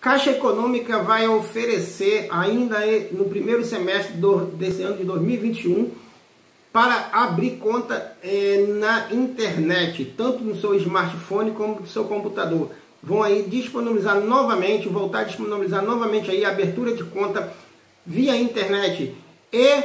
Caixa Econômica vai oferecer ainda no primeiro semestre do, desse ano de 2021 para abrir conta é, na internet, tanto no seu smartphone como no seu computador. Vão aí disponibilizar novamente, voltar a disponibilizar novamente aí a abertura de conta via internet e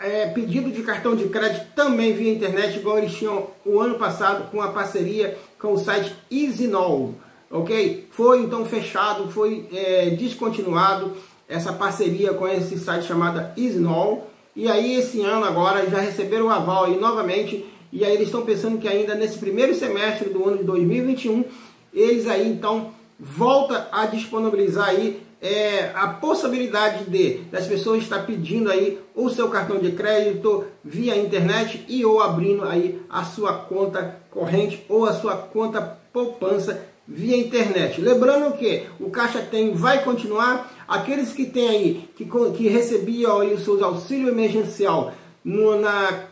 é, pedido de cartão de crédito também via internet, igual eles tinham o ano passado com a parceria com o site EasyNow ok? Foi então fechado, foi é, descontinuado essa parceria com esse site chamado Isnol. E aí esse ano agora já receberam o aval aí novamente. E aí eles estão pensando que ainda nesse primeiro semestre do ano de 2021, eles aí então volta a disponibilizar aí é, a possibilidade de das pessoas estar pedindo aí o seu cartão de crédito via internet e ou abrindo aí a sua conta corrente ou a sua conta poupança via internet. Lembrando que o Caixa Tem vai continuar. Aqueles que têm aí, que, que recebiam aí os seus auxílio emergencial no, na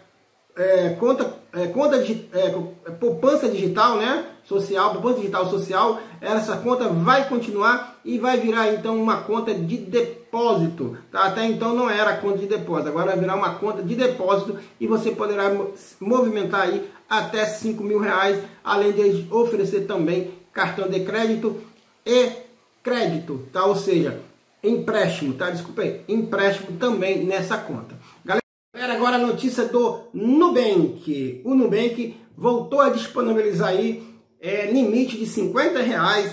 é, conta, é, conta de, é, poupança digital, né? Social, poupança digital social, essa conta vai continuar e vai virar então uma conta de depósito. Tá? Até então não era conta de depósito, agora vai virar uma conta de depósito e você poderá movimentar aí até 5 mil reais, além de oferecer também cartão de crédito e crédito, tá? Ou seja, empréstimo, tá? Desculpa aí, empréstimo também nessa conta. Galera, agora a notícia do Nubank. O Nubank voltou a disponibilizar aí é, limite de 50 reais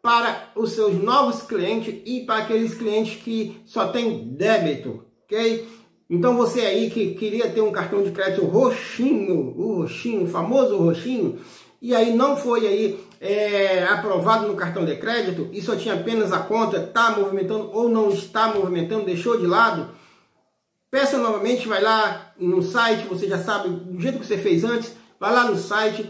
para os seus novos clientes e para aqueles clientes que só tem débito, ok? Então você aí que queria ter um cartão de crédito roxinho, o roxinho, o famoso roxinho, e aí não foi aí é, aprovado no cartão de crédito e só tinha apenas a conta, está movimentando ou não está movimentando, deixou de lado, peça novamente, vai lá no site, você já sabe do jeito que você fez antes, vai lá no site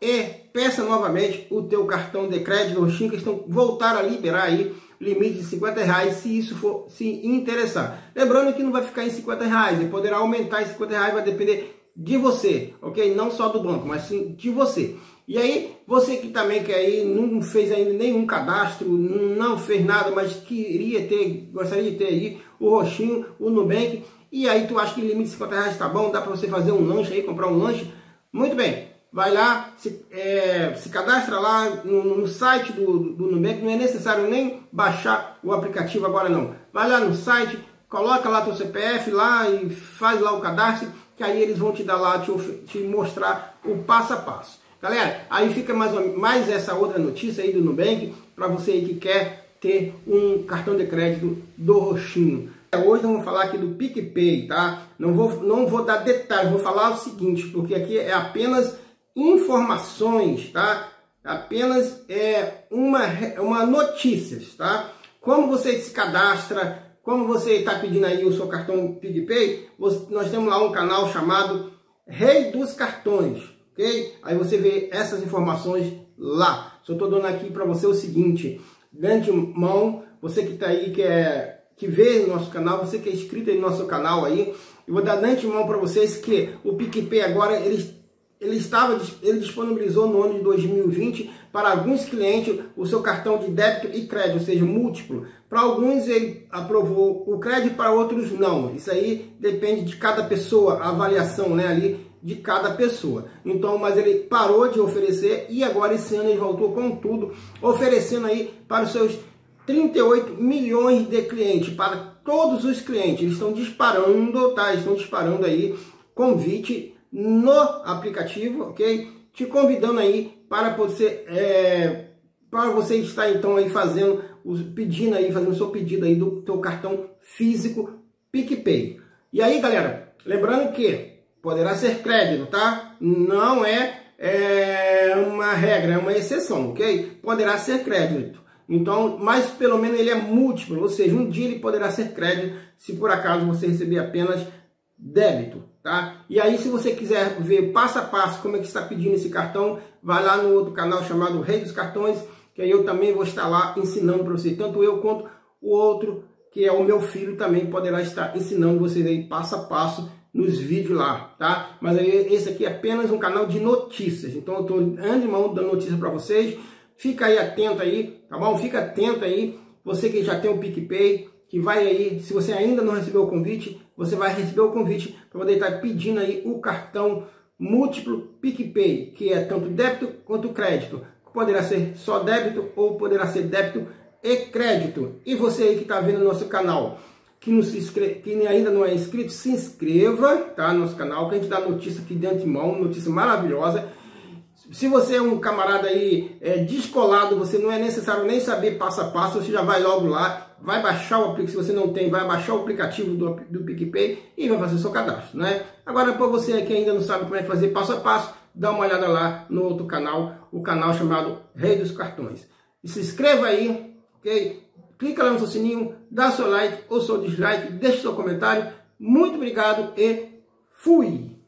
e peça novamente o teu cartão de crédito, os que estão voltar a liberar aí limite de 50 reais se isso for se interessar. Lembrando que não vai ficar em 50 reais, ele poderá aumentar em 50 reais, vai depender de você, ok? Não só do banco, mas sim de você. E aí, você que também quer ir, não fez ainda nenhum cadastro, não fez nada, mas queria ter, gostaria de ter aí o roxinho, o Nubank, e aí tu acha que limite de 50 reais tá bom, dá para você fazer um lanche aí, comprar um lanche, muito bem, vai lá, se, é, se cadastra lá no, no site do, do Nubank, não é necessário nem baixar o aplicativo agora não, vai lá no site, coloca lá teu CPF lá e faz lá o cadastro, que aí eles vão te dar lá, te, te mostrar o passo a passo. Galera, aí fica mais, mais essa outra notícia aí do Nubank, para você aí que quer ter um cartão de crédito do Roxinho. Hoje vamos falar aqui do PicPay, tá? Não vou, não vou dar detalhes, vou falar o seguinte, porque aqui é apenas informações, tá? Apenas é uma, uma notícias, tá? Como você se cadastra, como você está pedindo aí o seu cartão PicPay, nós temos lá um canal chamado Rei dos Cartões ok? Aí você vê essas informações lá. Só estou dando aqui para você o seguinte, de mão, você que está aí, que, é, que vê nosso canal, você que é inscrito no nosso canal aí, eu vou dar de antemão para vocês que o PicPay agora, ele, ele, estava, ele disponibilizou no ano de 2020 para alguns clientes o seu cartão de débito e crédito, ou seja, múltiplo. Para alguns ele aprovou o crédito, para outros não. Isso aí depende de cada pessoa, a avaliação né, ali de cada pessoa. Então, mas ele parou de oferecer e agora esse ano ele voltou com tudo, oferecendo aí para os seus 38 milhões de clientes, para todos os clientes. Eles estão disparando, tá? Estão disparando aí convite no aplicativo, ok? Te convidando aí para você, é, para você estar então aí fazendo, pedindo aí, fazendo o seu pedido aí do teu cartão físico PicPay. E aí, galera, lembrando que Poderá ser crédito, tá? Não é, é uma regra, é uma exceção, ok? Poderá ser crédito. Então, mas pelo menos ele é múltiplo, ou seja, um dia ele poderá ser crédito se por acaso você receber apenas débito, tá? E aí, se você quiser ver passo a passo como é que está pedindo esse cartão, vai lá no outro canal chamado Rei dos Cartões, que eu também vou estar lá ensinando para você, tanto eu quanto o outro, que é o meu filho, também poderá estar ensinando vocês aí passo a passo nos vídeos lá, tá? Mas aí, esse aqui é apenas um canal de notícias. Então eu estou de mão dando notícia para vocês. Fica aí atento aí, tá bom? Fica atento aí você que já tem o PicPay, que vai aí, se você ainda não recebeu o convite, você vai receber o convite para poder estar pedindo aí o cartão múltiplo PicPay, que é tanto débito quanto crédito. Poderá ser só débito ou poderá ser débito e crédito. E você aí que está vendo nosso canal, que, não se inscreve, que ainda não é inscrito, se inscreva tá, no nosso canal, que a gente dá notícia aqui de antemão, notícia maravilhosa. Se você é um camarada aí é, descolado, você não é necessário nem saber passo a passo, você já vai logo lá, vai baixar o aplicativo, se você não tem, vai baixar o aplicativo do, do PicPay e vai fazer seu cadastro, né? Agora, para você que ainda não sabe como é fazer passo a passo, dá uma olhada lá no outro canal, o canal chamado Rei dos Cartões. E se inscreva aí, ok? Clica lá no seu sininho, dá seu like ou seu dislike, deixe seu comentário. Muito obrigado e fui!